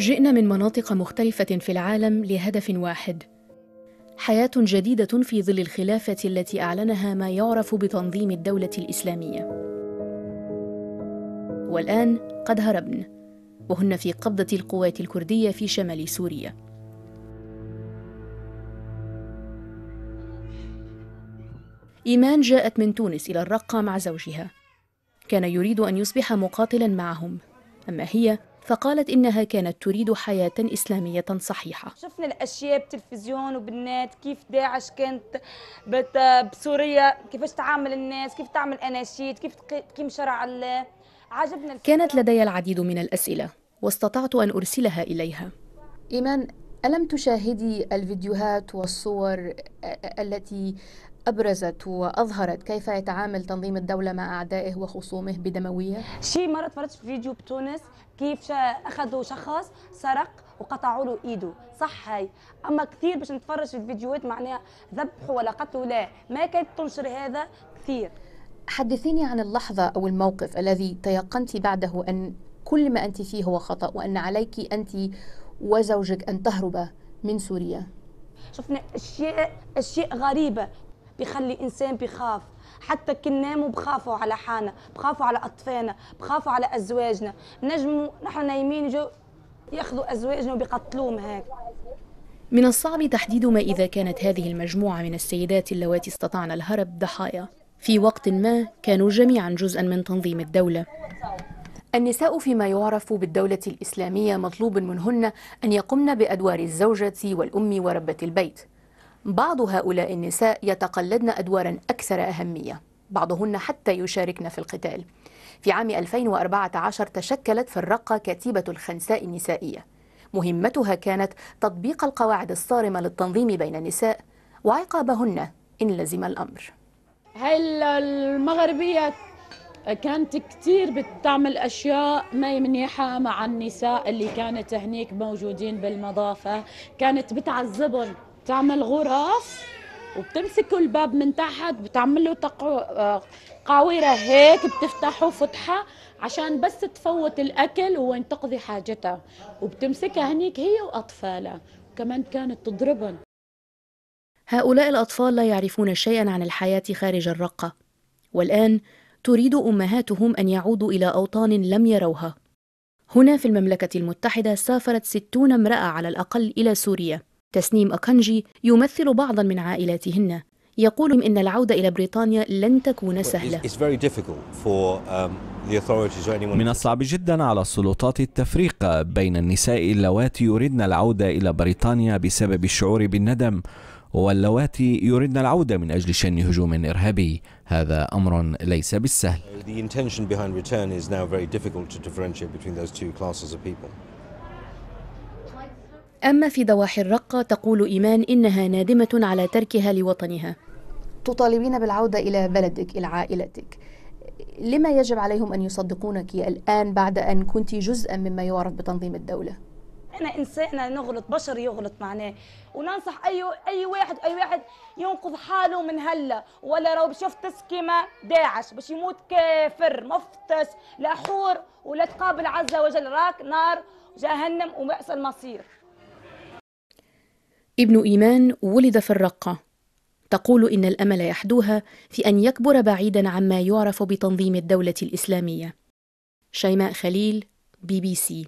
جئنا من مناطق مختلفة في العالم لهدف واحد حياة جديدة في ظل الخلافة التي أعلنها ما يعرف بتنظيم الدولة الإسلامية. والآن قد هربن، وهن في قبضة القوات الكردية في شمال سوريا. إيمان جاءت من تونس إلى الرقة مع زوجها. كان يريد أن يصبح مقاتلا معهم، أما هي فقالت إنها كانت تريد حياة إسلامية صحيحة. شفنا الأشياء بالتلفزيون وبالنت كيف داعش كانت بسوريا كيفاش تعامل الناس كيف تعمل أناشيد كيف تقيم شرع الله. عجبنا كانت لدي العديد من الأسئلة واستطعت أن أرسلها إليها. إيمان ألم تشاهدي الفيديوهات والصور التي أبرزت وأظهرت كيف يتعامل تنظيم الدولة مع أعدائه وخصومه بدموية؟ شي مرة تفرجت في فيديو بتونس كيف أخذوا شخص سرق وقطعوا له إيده. صح هاي. أما كثير باش نتفرج في الفيديوهات معناها ذبحوا ولا قتلوا لا. ما كانت تنشر هذا كثير. حدثيني عن اللحظة أو الموقف الذي تيقنت بعده أن كل ما أنت فيه هو خطأ وأن عليك أنت وزوجك أن تهربا من سوريا. شفنا اشياء أشياء غريبة. بيخلي إنسان بيخاف. حتى كناموا بخافوا على حالنا بخافوا على أطفالنا بخافوا على أزواجنا. نجموا نحن نايمين يجوا ياخذوا أزواجنا وبيقتلوهم هيك. من الصعب تحديد ما إذا كانت هذه المجموعة من السيدات اللواتي استطعن الهرب ضحايا. في وقت ما كانوا جميعا جزءا من تنظيم الدولة. النساء فيما يعرف بالدولة الإسلامية مطلوب منهن أن يقمن بأدوار الزوجة والأم وربة البيت. بعض هؤلاء النساء يتقلدن أدوارا أكثر أهمية بعضهن حتى يشاركن في القتال. في عام 2014 تشكلت في الرقة كتيبة الخنساء النسائية. مهمتها كانت تطبيق القواعد الصارمة للتنظيم بين النساء وعقابهن إن لزم الأمر. هاي المغربية كانت كثير بتعمل أشياء ما منيحة مع النساء اللي كانت هنيك موجودين بالمضافة كانت بتعذبهم. تعمل غرف وبتمسكوا الباب من تحت بتعمل له قاويرة هيك بتفتحه فتحة عشان بس تفوت الأكل وين تقضي حاجتها. وبتمسكها هنيك هي وأطفالها وكمان كانت تضربهم. هؤلاء الأطفال لا يعرفون شيئا عن الحياة خارج الرقة والآن تريد أمهاتهم أن يعودوا إلى أوطان لم يروها. هنا في المملكة المتحدة سافرت ستون امرأة على الأقل إلى سوريا. تسنيم أكنجي يمثل بعضا من عائلاتهن. يقول إن العودة إلى بريطانيا لن تكون سهلة. um, من الصعب جدا على السلطات التفريق بين النساء اللواتي يريدن العودة إلى بريطانيا بسبب الشعور بالندم واللواتي يردن العودة من أجل شن هجوم إرهابي. هذا أمر ليس بالسهل. أما في ضواحي الرقة تقول إيمان إنها نادمة على تركها لوطنها. تطالبين بالعودة إلى بلدك إلى عائلتك. لما يجب عليهم أن يصدقونك الآن بعد أن كنت جزءا مما يعرف بتنظيم الدولة؟ إحنا إنسان نغلط بشر يغلط معناه. وننصح أي أي واحد أي واحد ينقذ حاله من هلا ولا لو شفت كيما داعش باش يموت كافر مفتس لا حور ولا تقابل عز وجل. راك نار جهنم وبئس المصير. ابن إيمان ولد في الرقة. تقول إن الأمل يحدوها في أن يكبر بعيدا عما يعرف بتنظيم الدولة الإسلامية. شيماء خليل بي بي سي.